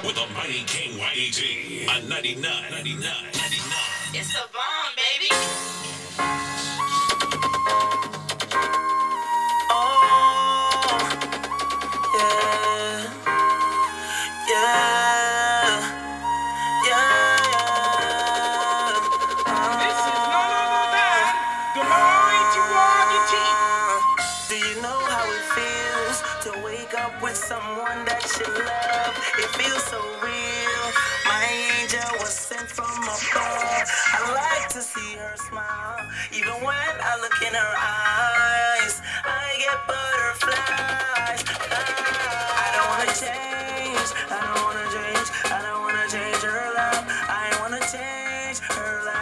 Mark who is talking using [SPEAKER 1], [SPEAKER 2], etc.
[SPEAKER 1] now with the mighty King YAT on 99, 99, 99.
[SPEAKER 2] It's the bomb, baby. Oh, yeah, yeah, yeah. Oh.
[SPEAKER 3] This is none other than the mighty YAT.
[SPEAKER 4] Do you know how it feels to wake up with someone that you love? It feels so real. My angel was sent from above. I like to see her smile. Even when I look in her eyes, I get butterflies. I don't wanna change. I don't wanna change. I don't wanna change her love. I wanna change her last